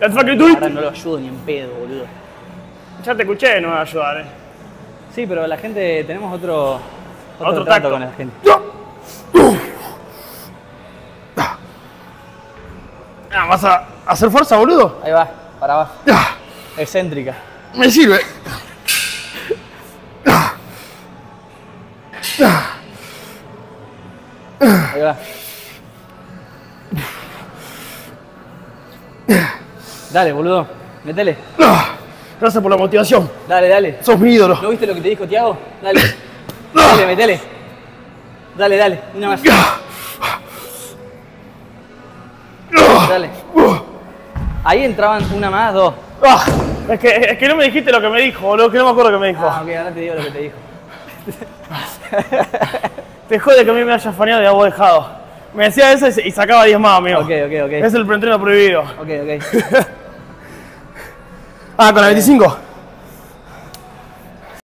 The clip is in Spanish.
Let's fucking do it. Ahora no lo ayudo ni en pedo, boludo. Ya te escuché, no me va a ayudar, eh. Sí, pero la gente, tenemos otro, otro, Otro trato tacto. con la gente. Ah, ¿Vas a hacer fuerza, boludo? Ahí va, para abajo. Ah, Excéntrica. Me sirve. Ahí va. Dale, boludo. Metele. Ah, Gracias por la motivación. Dale, dale. Sos mi ídolo. ¿No viste lo que te dijo Tiago? Dale. Dale, metele. Dale, dale. Una más. Dale. Ahí entraban una más, dos. Ah, es, que, es que no me dijiste lo que me dijo, boludo, que no me acuerdo lo que me dijo. Ah, ok, ahora te digo lo que te dijo. Te jode que a mí me haya faneado y vos dejado. Me decía eso y sacaba 10 más, amigo. Ok, ok, ok. Es el preentreno prohibido. Ok, ok. Ah, con la 25.